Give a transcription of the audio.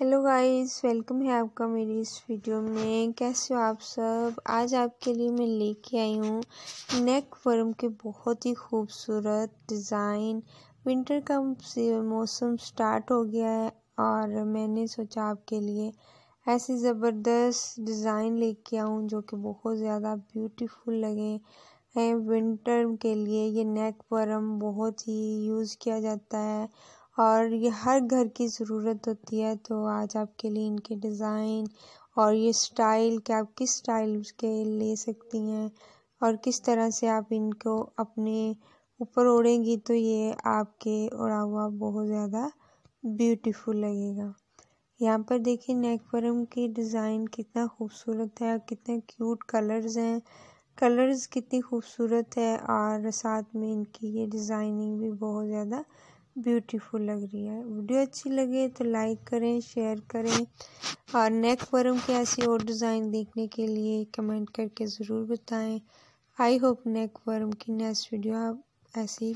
Hello guys, welcome है आपका मेरी इस वीडियो में। कैसे हो आप सब? आज आपके लिए मैं लेके आई हूँ नेक वर्म के बहुत ही खूबसूरत डिज़ाइन। विंटर का मौसम स्टार्ट हो गया है और मैंने सोचा आपके लिए ऐसी ज़बरदस्त डिज़ाइन लेके आऊँ जो कि बहुत ज़्यादा ब्यूटीफुल लगे हैं। विंटर के लिए ये नेक वर्म बहुत ही यूज़ किया जाता है और ये हर घर की ज़रूरत होती है तो आज आपके लिए इनके डिज़ाइन और ये स्टाइल कि आप किस स्टाइल के ले सकती हैं? और किस तरह से आप इनको अपने ऊपर ओढ़ेंगी तो ये आपके ओढ़ा हुआ बहुत ज़्यादा ब्यूटीफुल लगेगा। यहाँ पर देखिए नेक वर्म की डिज़ाइन कितना खूबसूरत है और कितने क्यूट कलर्स हैं। कलर्स कितनी खूबसूरत है और साथ में इनकी ये डिज़ाइनिंग भी बहुत ज़्यादा ब्यूटीफुल लग रही है। वीडियो अच्छी लगे तो लाइक करें, शेयर करें और नेक वर्म के ऐसी और डिज़ाइन देखने के लिए कमेंट करके ज़रूर बताएँ। आई होप नेक वर्म की नेक्स्ट वीडियो आप ऐसी